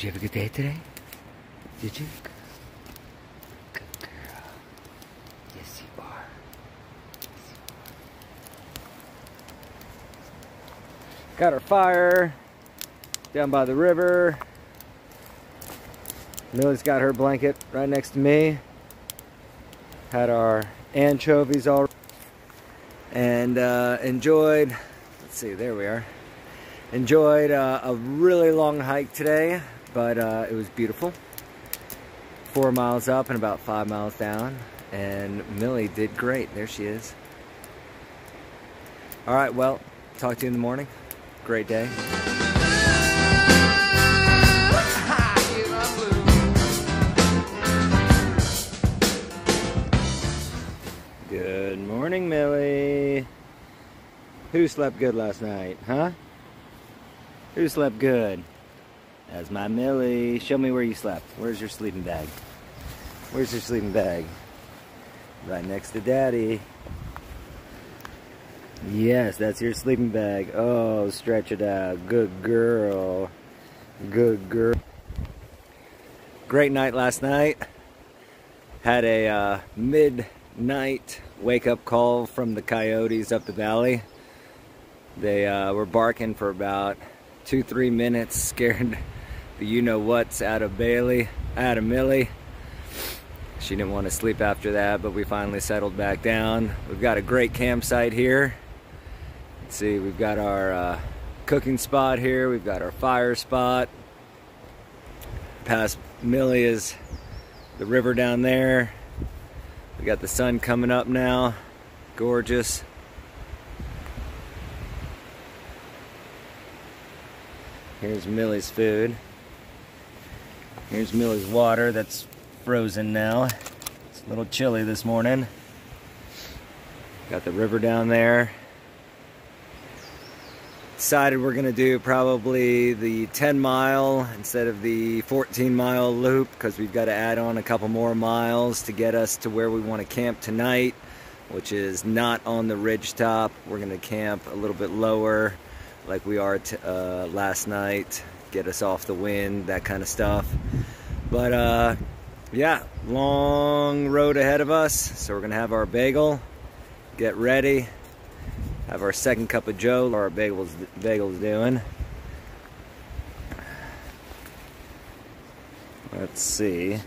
Did you have a good day today? Did you? Good girl. Yes, you are. Got our fire down by the river. Millie's got her blanket right next to me. Had our anchovies all and uh, enjoyed. Let's see, there we are. Enjoyed uh, a really long hike today, but uh, it was beautiful. Four miles up and about five miles down, and Millie did great. There she is. All right, well, talk to you in the morning. Great day. Good morning, Millie. Who slept good last night, huh? Who slept good? That's my Millie. Show me where you slept. Where's your sleeping bag? Where's your sleeping bag? Right next to Daddy. Yes, that's your sleeping bag. Oh, stretch it out. Good girl. Good girl. Great night last night. Had a uh, midnight wake up call from the coyotes up the valley. They uh, were barking for about two, three minutes, scared you know what's out of Bailey, out of Millie. She didn't want to sleep after that, but we finally settled back down. We've got a great campsite here. Let's see, we've got our uh, cooking spot here, we've got our fire spot. Past Millie is the river down there. We got the sun coming up now. Gorgeous. Here's Millie's food. Here's Millie's water that's frozen now. It's a little chilly this morning. Got the river down there. Decided we're gonna do probably the 10 mile instead of the 14 mile loop because we've got to add on a couple more miles to get us to where we want to camp tonight, which is not on the ridge top. We're gonna camp a little bit lower like we are uh, last night, get us off the wind, that kind of stuff. But uh, yeah, long road ahead of us. So we're gonna have our bagel, get ready, have our second cup of Joe, our bagels bagels doing. Let's see.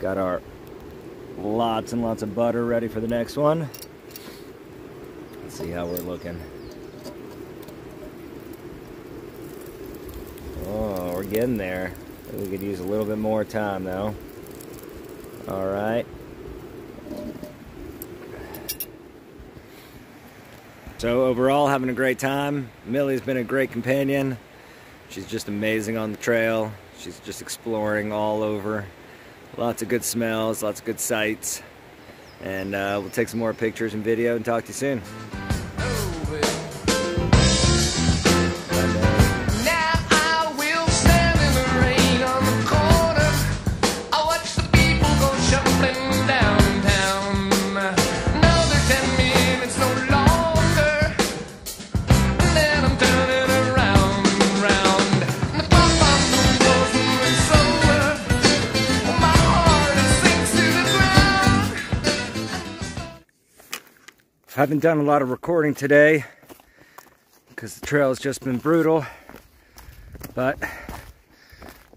Got our lots and lots of butter ready for the next one. Let's see how we're looking. Getting there. We could use a little bit more time though. All right. So overall, having a great time. Millie's been a great companion. She's just amazing on the trail. She's just exploring all over. Lots of good smells, lots of good sights. And uh, we'll take some more pictures and video and talk to you soon. Haven't done a lot of recording today because the trail has just been brutal but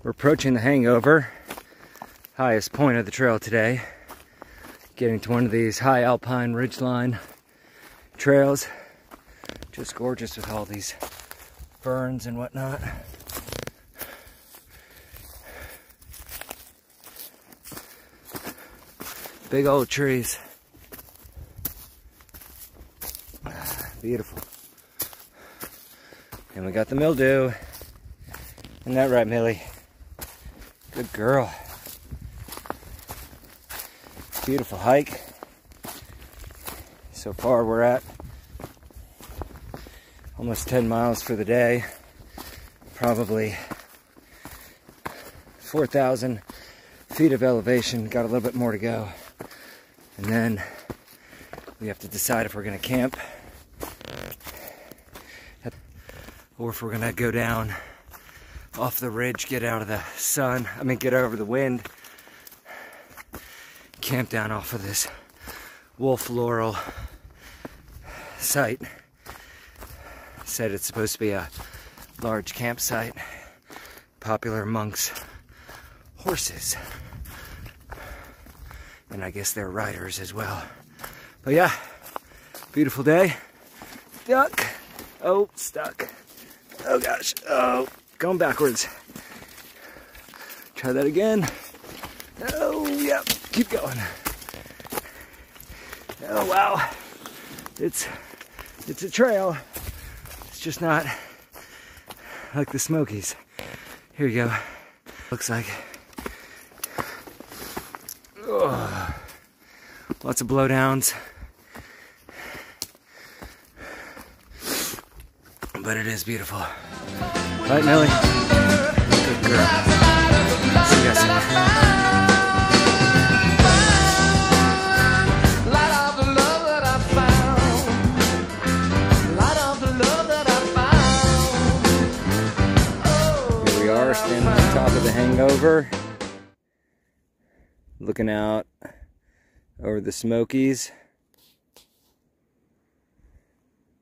we're approaching the hangover highest point of the trail today getting to one of these high alpine ridgeline trails just gorgeous with all these ferns and whatnot. Big old trees Beautiful. And we got the mildew. Isn't that right, Millie? Good girl. Beautiful hike. So far we're at almost 10 miles for the day. Probably 4,000 feet of elevation. Got a little bit more to go. And then we have to decide if we're gonna camp or if we're gonna go down off the ridge, get out of the sun. I mean, get over the wind. Camp down off of this wolf laurel site. Said it's supposed to be a large campsite, popular amongst horses. And I guess they're riders as well. But yeah, beautiful day. Duck. Oh, stuck. Oh gosh. Oh, going backwards. Try that again. Oh, yep. Keep going. Oh wow. It's it's a trail. It's just not like the Smokies. Here you go. Looks like lots of blowdowns. But it is beautiful. Right, Millie? Good girl. Yes. standing on top of the hangover, looking out over the Smokies.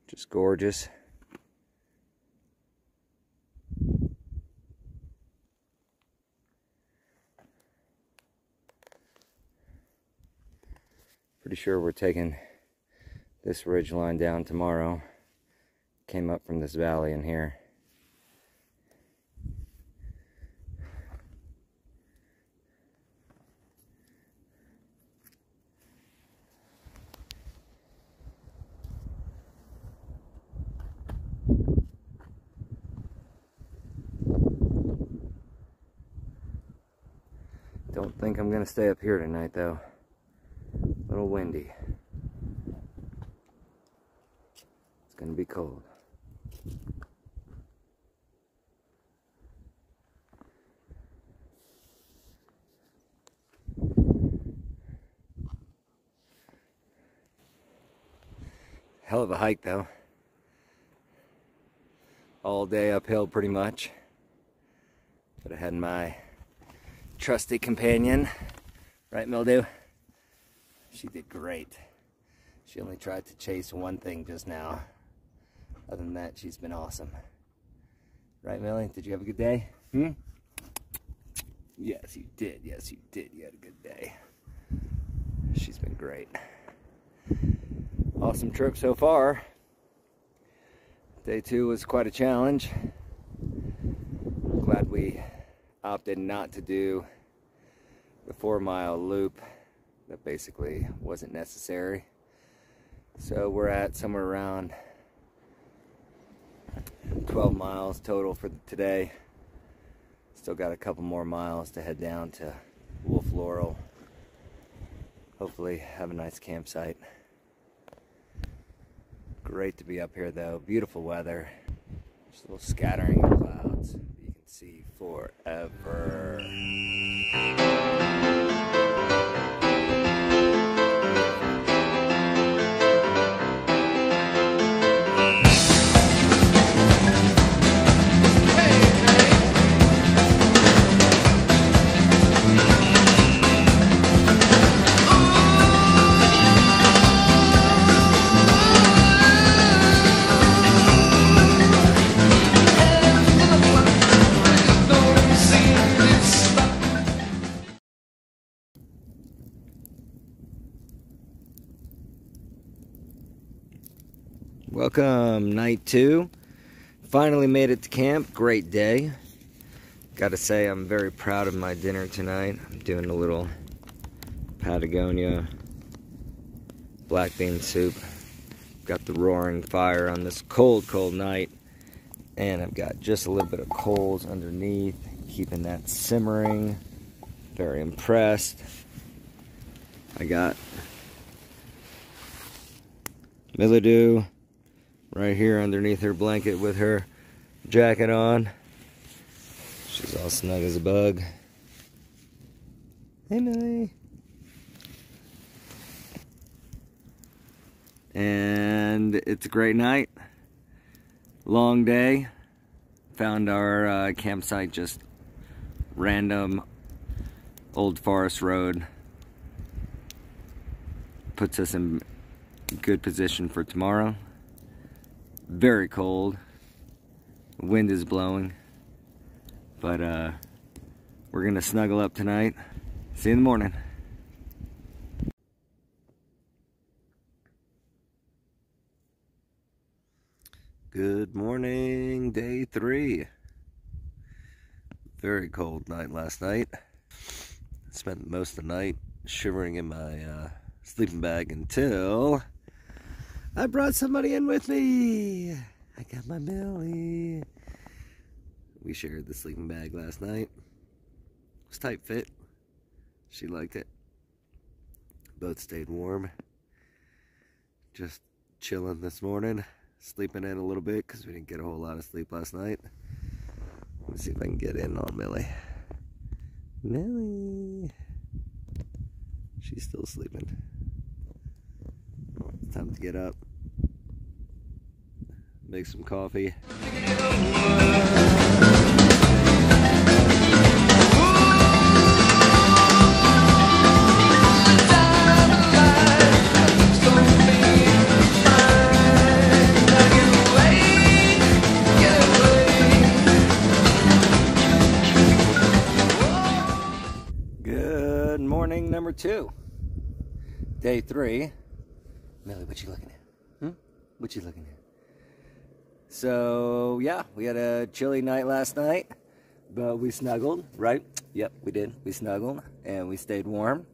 Just gorgeous. Pretty sure we're taking this ridge line down tomorrow. Came up from this valley in here. Don't think I'm going to stay up here tonight though. Little windy. It's going to be cold. Hell of a hike though. All day uphill pretty much. But I had my trusty companion, right, Mildew? She did great. She only tried to chase one thing just now. Other than that, she's been awesome. Right, Millie? Did you have a good day? Hmm? Yes, you did. Yes, you did. You had a good day. She's been great. Awesome trip so far. Day two was quite a challenge. Glad we opted not to do the four mile loop that basically wasn't necessary. So we're at somewhere around 12 miles total for today. Still got a couple more miles to head down to Wolf Laurel. Hopefully have a nice campsite. Great to be up here though. Beautiful weather. Just a little scattering of clouds You can see forever. Night two. Finally made it to camp. Great day. Gotta say, I'm very proud of my dinner tonight. I'm doing a little Patagonia black bean soup. Got the roaring fire on this cold, cold night. And I've got just a little bit of coals underneath, keeping that simmering. Very impressed. I got mildew right here underneath her blanket with her jacket on. She's all snug as a bug. Hey, Millie. And it's a great night. Long day. found our uh, campsite just random old forest road. Puts us in good position for tomorrow. Very cold. Wind is blowing. But uh, we're gonna snuggle up tonight. See you in the morning. Good morning, day three. Very cold night last night. Spent most of the night shivering in my uh, sleeping bag until I brought somebody in with me. I got my Millie. We shared the sleeping bag last night. It was tight fit. She liked it. Both stayed warm. Just chilling this morning sleeping in a little bit because we didn't get a whole lot of sleep last night. Let me see if I can get in on Millie. Millie! She's still sleeping. Time to get up. Make some coffee. Good morning, number two. Day three. Millie, what you looking at? Hmm? What you looking at? So, yeah, we had a chilly night last night, but we snuggled, right? Yep, we did. We snuggled, and we stayed warm.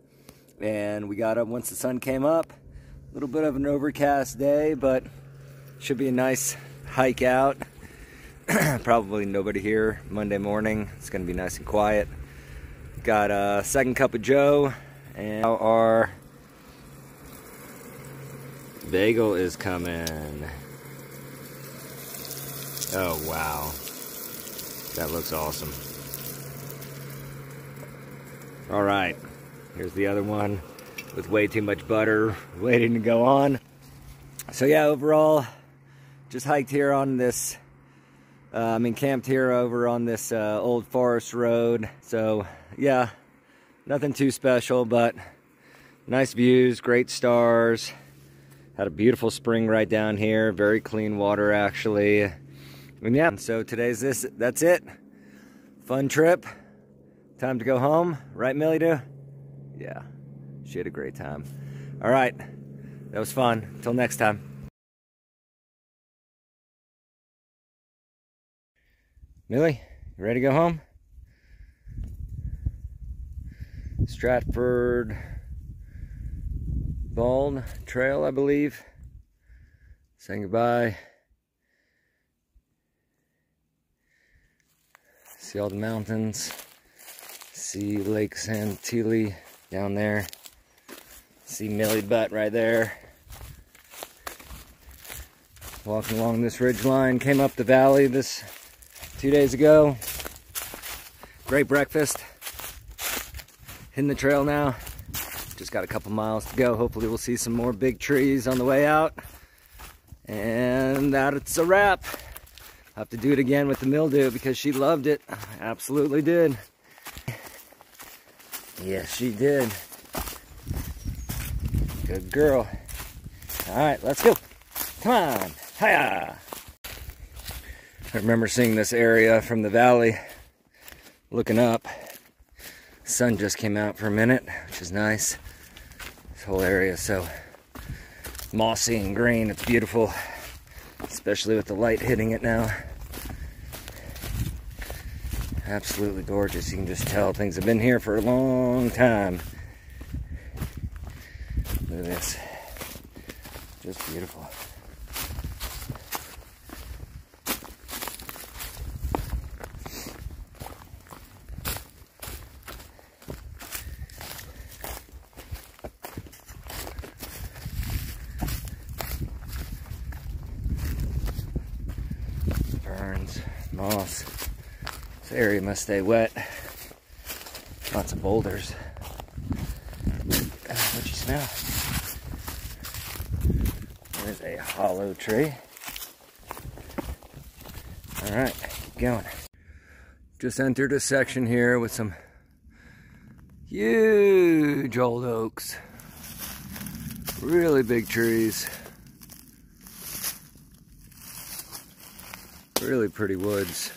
And we got up once the sun came up. A little bit of an overcast day, but should be a nice hike out. Probably nobody here Monday morning. It's going to be nice and quiet. Got a second cup of Joe, and our bagel is coming. Oh, wow. That looks awesome. All right, here's the other one with way too much butter waiting to go on. So yeah, overall, just hiked here on this, uh, I mean camped here over on this uh, old forest road. So yeah, nothing too special, but nice views, great stars. Had a beautiful spring right down here, very clean water actually. And yeah, so today's this, that's it. Fun trip. Time to go home, right Millie do? Yeah, she had a great time. All right, that was fun. Until next time. Millie, you ready to go home? Stratton Bald Trail, I believe. Saying goodbye. See all the mountains. See Lake Santeetlah down there. See Millie Butt right there. Walking along this ridge line. Came up the valley this two days ago. Great breakfast hitting the trail now. Just got a couple miles to go. Hopefully we'll see some more big trees on the way out. And that's a wrap. Have to do it again with the mildew because she loved it. Absolutely did. Yes, she did. Good girl. All right, let's go. Come on. Hiya. I remember seeing this area from the valley, looking up sun just came out for a minute, which is nice. Whole area so mossy and green. It's beautiful, especially with the light hitting it now. Absolutely gorgeous. You can just tell things have been here for a long time. Look at this. Just beautiful. Moss. This area must stay wet. Lots of boulders. Uh, what you smell? There's a hollow tree. All right. keep going. Just entered a section here with some huge old oaks. Really big trees. Really pretty woods.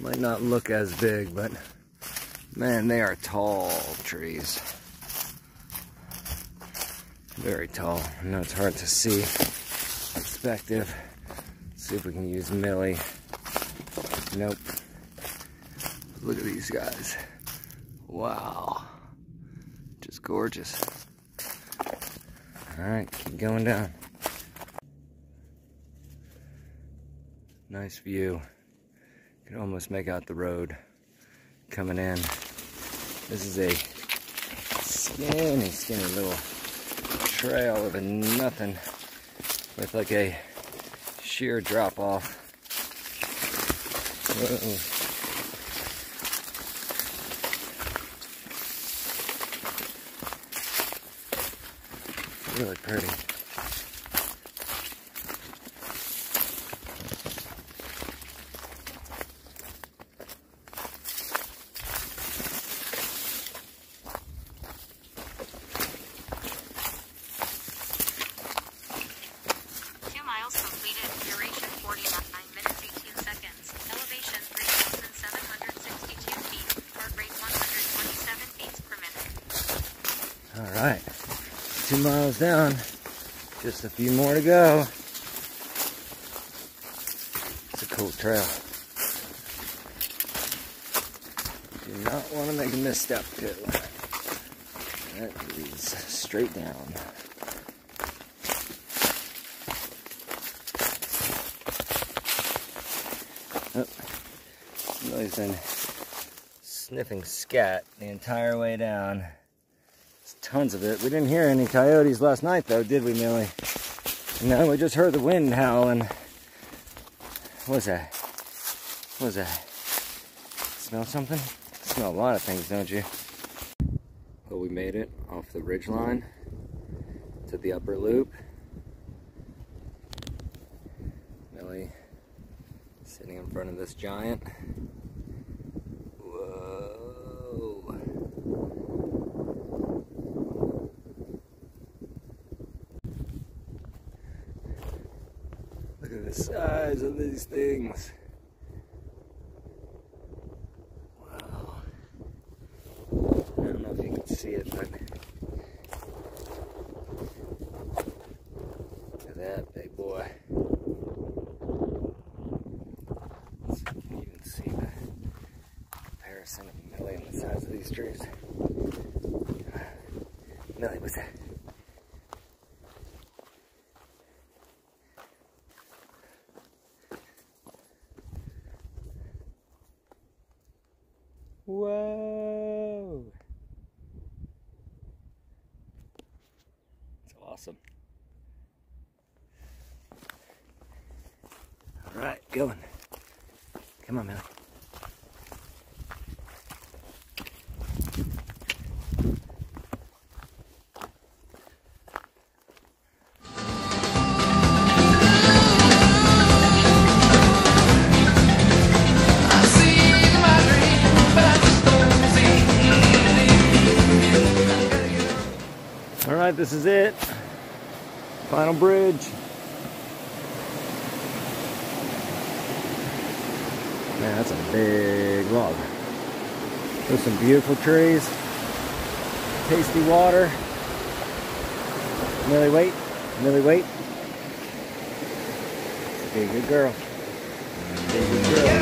Might not look as big, but man, they are tall trees. Very tall. I know it's hard to see perspective. Let's see if we can use Millie. Nope. Look at these guys. Wow. Just gorgeous. Alright, keep going down. Nice view. You can almost make out the road coming in. This is a skinny, skinny little trail of a nothing with like a sheer drop off. Really pretty. Right, two miles down, just a few more to go. It's a cool trail. Do not want to make a misstep too. That leads straight down. Oh, really been sniffing scat the entire way down tons of it. We didn't hear any coyotes last night though, did we, Millie? No, we just heard the wind howling. What was that? What was that? Smell something? Smell a lot of things, don't you? Well, we made it off the ridge line to the upper loop. Millie sitting in front of this giant. Size of these things. Wow. I don't know if you can see it, but look at that big boy. You can even see the comparison of Millie and the size of these trees. Millie, what's that? Whoa. It's awesome. All right, going. Come on, Millie. right, this is it. Final bridge. Man, that's a big log. There's some beautiful trees. Tasty water. Millie, wait. Millie, wait. Be a good girl. Be a good girl.